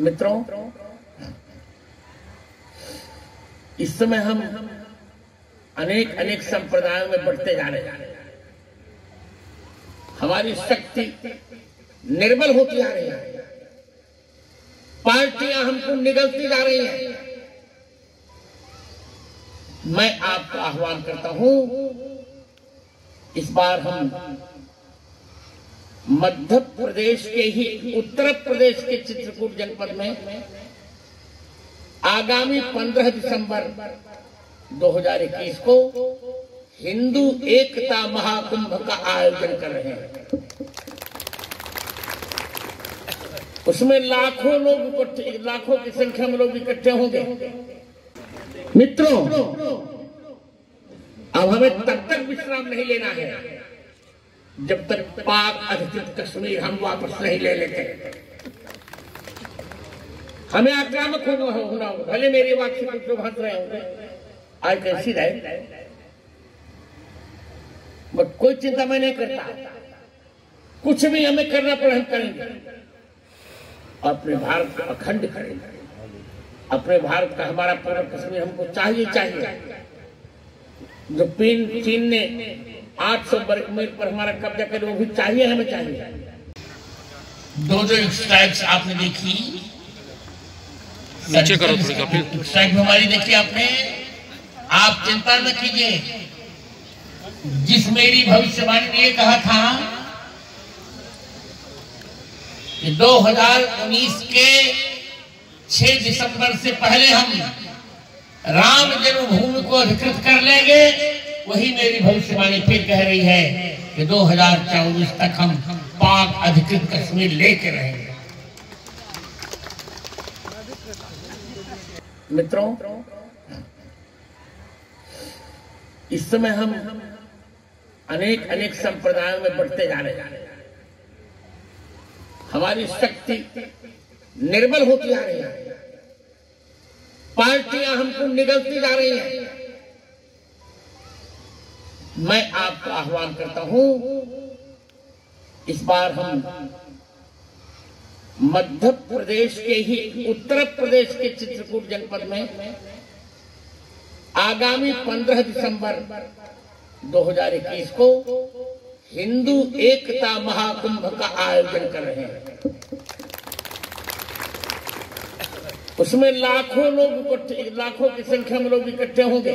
मित्रों, इस समय हम अनेक अनेक संप्रदायों में बढ़ते जा रहे हैं। हमारी शक्ति निर्बल होती जा रही है। पार्टियाँ हमको निगलती जा रही हैं। मैं आपको आह्वान करता हूँ, इस बार हम मध्य प्रदेश के ही उत्तर प्रदेश के चित्रकूट जनपद में आगामी 15 दिसंबर 2021 को हिंदू एकता महाकुंभ का आयोजन कर रहे हैं। उसमें लाखों लोग लाखों की संख्या में लोग इकट्ठे होंगे। मित्रों, अब हमें तब तक विश्राम नहीं लेना है। जब तक पाक अधिकृत कश्मीर हम वापस नहीं ले लेते। हमें आक्रामक होना होना भले मेरी बात से कुछ लोग रहे होंगे आज कैसी रहे। बट कोई चिंता मैं नहीं करता। कुछ भी हमें करना पड़े, हम करेंगे। अपने भारत को अखंड करेंगे। अपने भारत का हमारा पूरा कश्मीर हमको चाहिए चाहिए। जो चीन चीन ने 800 वर्ग मील पर हमारा कब्जा करे वो भी चाहिए हमें चाहिए। दो जो स्ट्राइक्स आपने देखी। नीचे करो स्ट्राइक हमारी देखी आपने। आप चिंता न कीजिए। जिस मेरी भविष्यवाणी ने ये कहा था कि 2019 के 6 दिसंबर से पहले हम राम जन्मभूमि को अधिकृत कर लेंगे। वही मेरी भविष्यवाणी फिर कह रही है कि 2024 तक हम पाक अधिकृत कश्मीर लेके रहेंगे। मित्रों, इस समय हम अनेक अनेक संप्रदायों में बढ़ते जा रहे हैं। हमारी शक्ति निर्बल होती जा रही है। पार्टियाँ हमको निगलती जा रही हैं। मैं आपका आह्वान करता हूँ, इस बार हम मध्य प्रदेश के ही उत्तर प्रदेश के चित्रकूट जनपद में आगामी 15 दिसंबर 2021 को हिंदू एकता महाकुंभ का आयोजन कर रहे हैं। उसमें लाखों लोग लाखों की संख्या में लोग इकट्ठे होंगे।